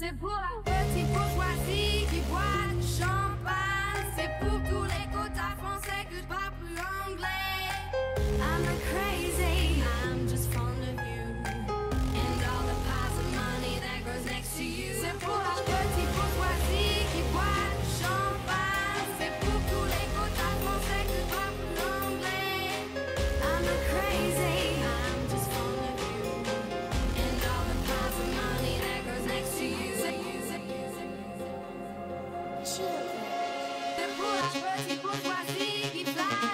C'est pour la petite bourgeoisie. Bourgeoisie, bourgeoisie, bourgeoisie qui fly.